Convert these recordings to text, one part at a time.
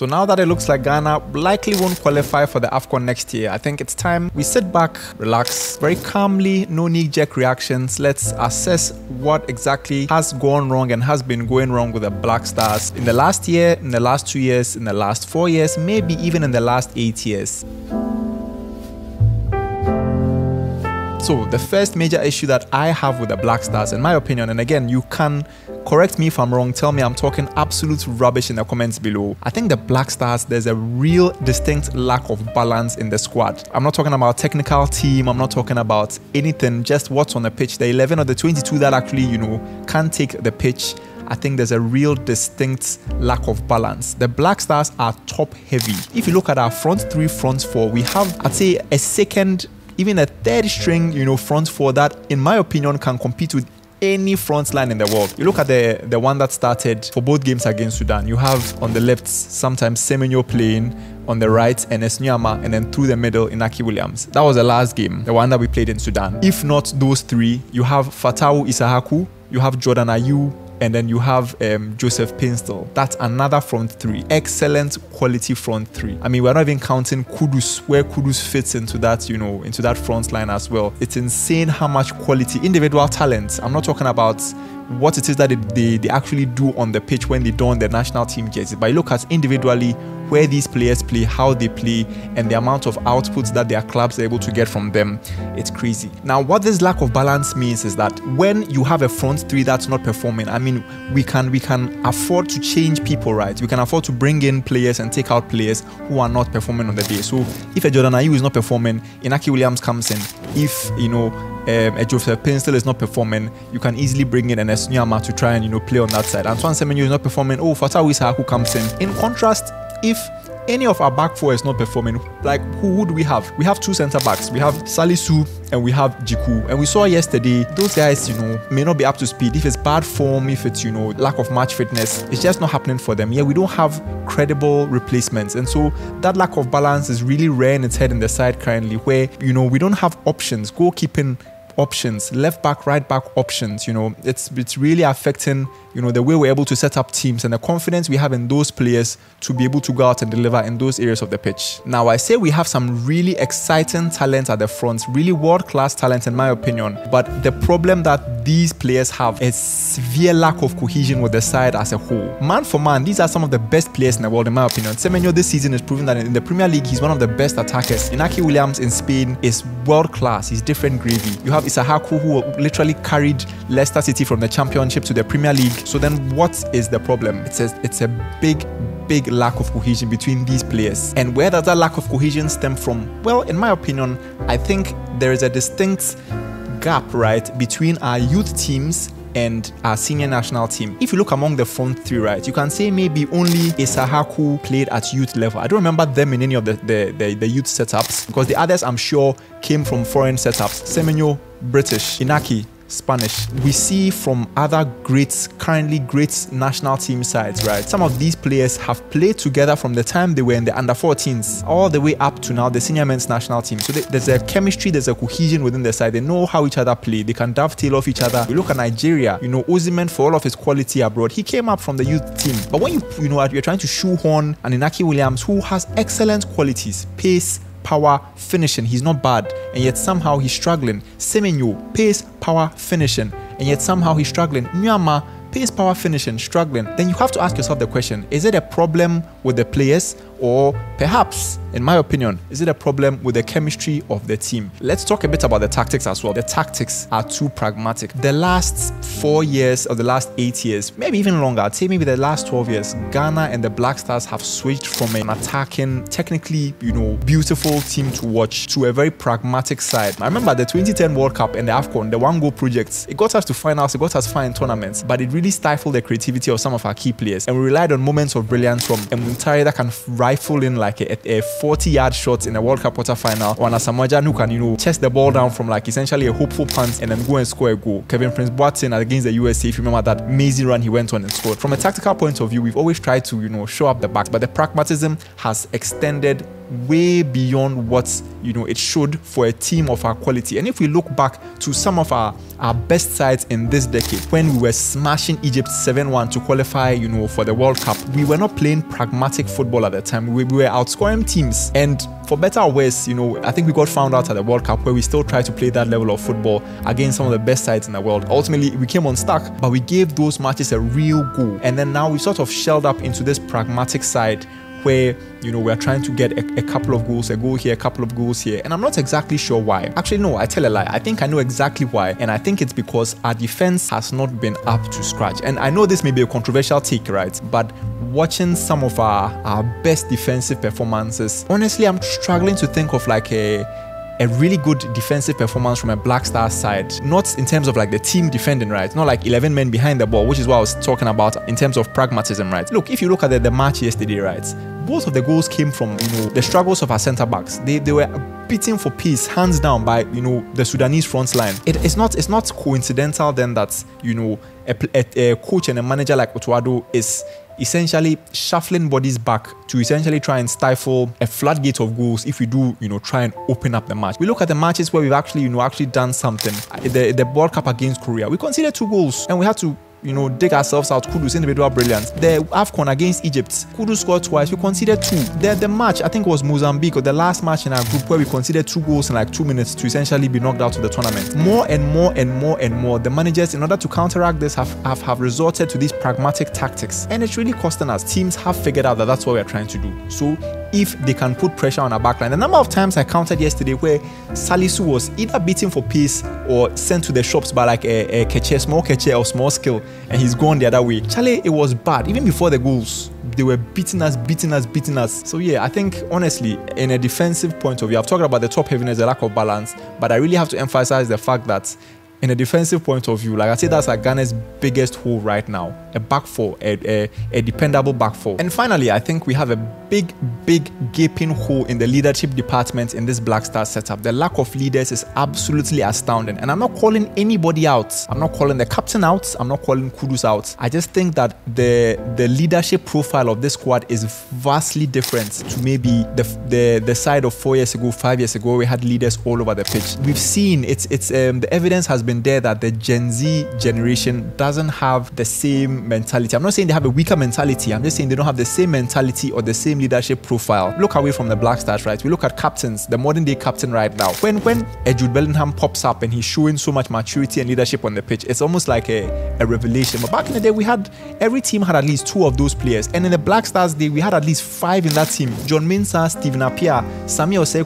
So now that it looks like Ghana likely won't qualify for the AFCON next year, I think it's time we sit back, relax, very calmly, no knee-jerk reactions. Let's assess what exactly has gone wrong and has been going wrong with the Black Stars in the last year, in the last two years, in the last four years, maybe even in the last eight years. So the first major issue that I have with the Black Stars, in my opinion, and again, you can Correct me if I'm wrong, tell me I'm talking absolute rubbish in the comments below. I think the Black Stars, there's a real distinct lack of balance in the squad. I'm not talking about technical team, I'm not talking about anything, just what's on the pitch. The 11 or the 22 that actually, you know, can take the pitch. I think there's a real distinct lack of balance. The Black Stars are top heavy. If you look at our front three, front four, we have, I'd say, a second even a third string, you know, front four that, in my opinion, can compete with any front line in the world. You look at the the one that started for both games against Sudan. You have on the left sometimes Semenyo playing on the right and Ernest Nuamah and then through the middle Inaki Williams. That was the last game, the one that we played in Sudan. If not those three, you have Fatawu Issahaku, you have Jordan Ayew, and then you have um, Joseph Paintsil. That's another front three. Excellent quality front three. I mean, we're not even counting Kudus, where Kudus fits into that, you know, into that front line as well. It's insane how much quality, individual talent. I'm not talking about what it is that they, they, they actually do on the pitch when they don the national team jersey, but you look at individually where these players play, how they play, and the amount of outputs that their clubs are able to get from them. It's crazy. Now, what this lack of balance means is that when you have a front three that's not performing, I mean, we can we can afford to change people, right? We can afford to bring in players and take out players who are not performing on the day. So if a Jordan Ayew is not performing, Inaki Williams comes in. If you know um, a Joseph Paintsil is not performing, you can easily bring in an Ernest Nuamah to try and you know play on that side. Antoine Semenyo is not performing. Oh, Fatawu Issahaku comes in. In contrast, if any of our back four is not performing, like who, who do we have? We have two centre backs. We have Salisu and we have Djiku. And we saw yesterday, those guys, you know, may not be up to speed. If it's bad form, if it's, you know, lack of match fitness, it's just not happening for them. Yeah, we don't have credible replacements. And so that lack of balance is really rearing its head in the side currently, where, you know, we don't have options. Goalkeeping options, left back, right back options. You know, it's it's really affecting you know the way we're able to set up teams and the confidence we have in those players to be able to go out and deliver in those areas of the pitch. Now, I say we have some really exciting talent at the front, really world class talent in my opinion. But the problem that these players have a severe lack of cohesion with the side as a whole. Man for man, these are some of the best players in the world in my opinion. Semenyo this season is proving that in the Premier League he's one of the best attackers. Inaki Williams in Spain is world class. He's different gravy. You have Issahaku who literally carried Leicester City from the Championship to the Premier League. So then what is the problem? It's a, it's a big big lack of cohesion between these players. And where does that lack of cohesion stem from? Well, in my opinion, I think there is a distinct gap, right, between our youth teams and our senior national team. If you look among the front three, right, you can say maybe only Issahaku played at youth level. I don't remember them in any of the, the, the, the youth setups because the others I'm sure came from foreign setups. Semenyo, British, Inaki, Spanish. We see from other great, currently great national team sides, right? Some of these players have played together from the time they were in the under 14s all the way up to now the senior men's national team. So there's a chemistry, there's a cohesion within the side. They know how each other play. They can dovetail off each other. We look at Nigeria, you know, Osimhen for all of his quality abroad, he came up from the youth team. But when you, you know, you're trying to shoehorn an Inaki Williams who has excellent qualities, pace, power, finishing. He's not bad, and yet somehow he's struggling. Semenyo, pace, power, finishing, and yet somehow he's struggling. Nuamah, pace, power, finishing, struggling. Then you have to ask yourself the question: Is it a problem with the players, or perhaps in my opinion, is it a problem with the chemistry of the team? Let's talk a bit about the tactics as well. The tactics are too pragmatic. The last four years or the last eight years, maybe even longer, I'd say maybe the last 12 years, Ghana and the Black Stars have switched from an attacking, technically, you know, beautiful team to watch to a very pragmatic side. I remember the 2010 World Cup and the AFCON, the one goal projects, it got us to finals, it got us fine tournaments, but it really stifled the creativity of some of our key players. And we relied on moments of brilliance from a Muntari that can rifle in like a, a 40 yard shot in a World Cup quarter final, or an Asamoah who can, you know, chest the ball down from like essentially a hopeful punt and then go and score a goal. Kevin Prince Boateng against the USA, if you remember that amazing run he went on and scored. From a tactical point of view, we've always tried to, you know, show up the back, but the pragmatism has extended way beyond what you know it should for a team of our quality. And if we look back to some of our our best sides in this decade, when we were smashing Egypt 7-1 to qualify, you know, for the World Cup, we were not playing pragmatic football at the time. We, we were outscoring teams, and for better or worse, you know, I think we got found out at the World Cup where we still tried to play that level of football against some of the best sides in the world. Ultimately, we came unstuck, but we gave those matches a real go. And then now we sort of shelled up into this pragmatic side where you know we're trying to get a, a, couple of goals, a goal here, a couple of goals here, and I'm not exactly sure why. Actually, no, I tell a lie. I think I know exactly why, and I think it's because our defense has not been up to scratch. And I know this may be a controversial take, right? But watching some of our our best defensive performances, honestly, I'm struggling to think of like a a really good defensive performance from a Black Star side. Not in terms of like the team defending, right? Not like 11 men behind the ball, which is what I was talking about in terms of pragmatism, right? Look, if you look at the, the match yesterday, right? Both of the goals came from, you know, the struggles of our centre backs. They, they were beaten for peace, hands down by, you know, the Sudanese front line. It, it's not it's not coincidental then that, you know, a, a, a coach and a manager like Otto Addo is essentially shuffling bodies back to essentially try and stifle a floodgate of goals if we do, you know, try and open up the match. We look at the matches where we've actually, you know, actually done something. The, the World Cup against Korea, we conceded two goals and we had to you know, dig ourselves out. Kudus individual brilliance. The AFCON against Egypt, Kudus scored twice. We conceded two. The, the match, I think was Mozambique or the last match in our group where we conceded two goals in like two minutes to essentially be knocked out of the tournament. More and more and more and more, the managers, in order to counteract this, have, have, have resorted to these pragmatic tactics. And it's really costing us. Teams have figured out that that's what we're trying to do. So if they can put pressure on our backline. The number of times I counted yesterday where Salisu was either beaten for pace or sent to the shops by like a, a Keche, small Keche or small skill, and he's gone the other way. Charlie, it was bad. Even before the goals, they were beating us, beating us, beating us. So yeah, I think honestly, in a defensive point of view, I've talked about the top heaviness, the lack of balance, but I really have to emphasize the fact that in a defensive point of view, like I say, that's like Ghana's biggest hole right now. A back four, a, a, a, dependable back four. And finally, I think we have a big, big gaping hole in the leadership department in this Black Star setup. The lack of leaders is absolutely astounding. And I'm not calling anybody out. I'm not calling the captain out. I'm not calling Kudus out. I just think that the the leadership profile of this squad is vastly different to maybe the the, the side of four years ago, five years ago, we had leaders all over the pitch. We've seen it's it's um, the evidence has been been there that the Gen Z generation doesn't have the same mentality. I'm not saying they have a weaker mentality, I'm just saying they don't have the same mentality or the same leadership profile. Look away from the Black Stars, right? We look at captains, the modern day captain right now. When when Jude Bellingham pops up and he's showing so much maturity and leadership on the pitch, it's almost like a, a revelation. But back in the day, we had every team had at least two of those players. And in the Black Stars day, we had at least five in that team. John Mensah, Stephen Appiah, Samuel Osei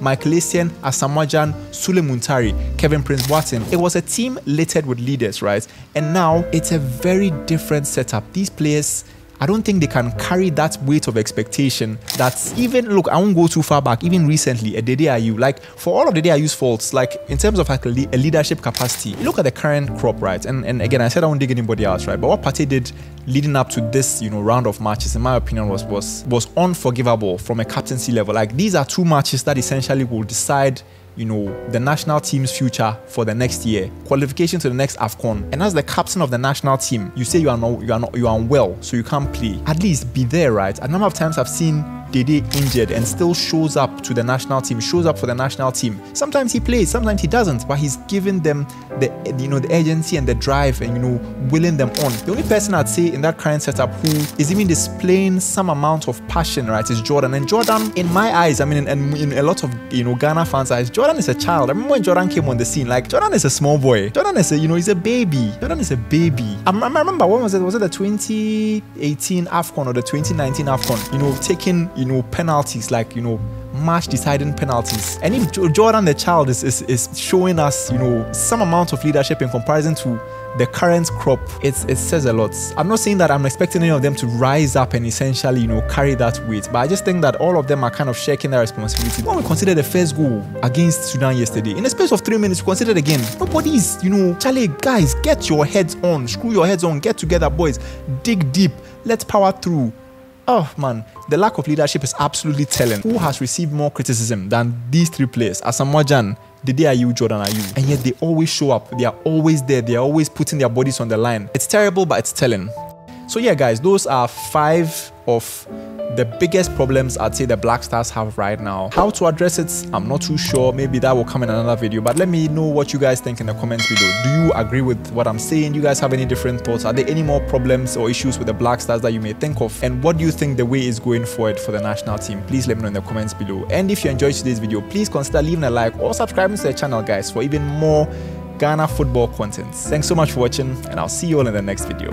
Michael Essien, Asamoah Gyan, Muntari, Kevin Prince Watson, It was a team littered with leaders, right? And now it's a very different setup. These players I don't think they can carry that weight of expectation. That's even look, I won't go too far back. Even recently, a Dede Ayew, like for all of Dede Ayew's faults, like in terms of like a, a leadership capacity, look at the current crop, right? And and again, I said I won't dig anybody else, right? But what Partey did leading up to this, you know, round of matches, in my opinion, was was was unforgivable from a captaincy level. Like these are two matches that essentially will decide you know, the national team's future for the next year, qualification to the next AFCON. And as the captain of the national team, you say you are not, you are not, you are unwell, so you can't play. At least be there, right? A number of times I've seen Dede injured and still shows up to the national team, shows up for the national team. Sometimes he plays, sometimes he doesn't, but he's giving them the you know the agency and the drive and you know willing them on. The only person I'd say in that current setup who is even displaying some amount of passion, right, is Jordan. And Jordan, in my eyes, I mean, and in, in a lot of you know Ghana fans' eyes, Jordan is a child. I remember when Jordan came on the scene, like Jordan is a small boy. Jordan is a you know he's a baby. Jordan is a baby. I, I remember when was it? Was it the 2018 Afcon or the 2019 Afcon? You know, taking you know, penalties like, you know, match deciding penalties. And if Jordan the child is, is, is showing us, you know, some amount of leadership in comparison to the current crop, it's, it says a lot. I'm not saying that I'm expecting any of them to rise up and essentially, you know, carry that weight, but I just think that all of them are kind of shaking their responsibility. When we consider the first goal against Sudan yesterday, in a space of three minutes, we considered again. Nobody's, you know, Charlie, guys, get your heads on, screw your heads on, get together, boys, dig deep, let's power through. Oh man, the lack of leadership is absolutely telling. Who has received more criticism than these three players? Asamoah Gyan, Dede Ayew, Jordan Ayew. And yet they always show up. They are always there. They are always putting their bodies on the line. It's terrible, but it's telling. So yeah, guys, those are five of the biggest problems I'd say the Black Stars have right now. How to address it, I'm not too sure. Maybe that will come in another video, but let me know what you guys think in the comments below. Do you agree with what I'm saying? Do you guys have any different thoughts? Are there any more problems or issues with the Black Stars that you may think of? And what do you think the way is going forward for the national team? Please let me know in the comments below. And if you enjoyed today's video, please consider leaving a like or subscribing to the channel, guys, for even more Ghana football content. Thanks so much for watching, and I'll see you all in the next video.